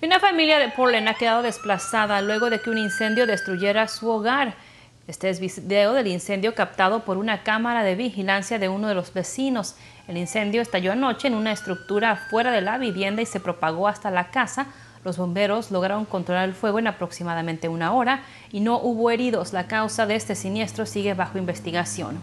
Una familia de Portland ha quedado desplazada luego de que un incendio destruyera su hogar. Este es video del incendio captado por una cámara de vigilancia de uno de los vecinos. El incendio estalló anoche en una estructura fuera de la vivienda y se propagó hasta la casa. Los bomberos lograron controlar el fuego en aproximadamente una hora y no hubo heridos. La causa de este siniestro sigue bajo investigación.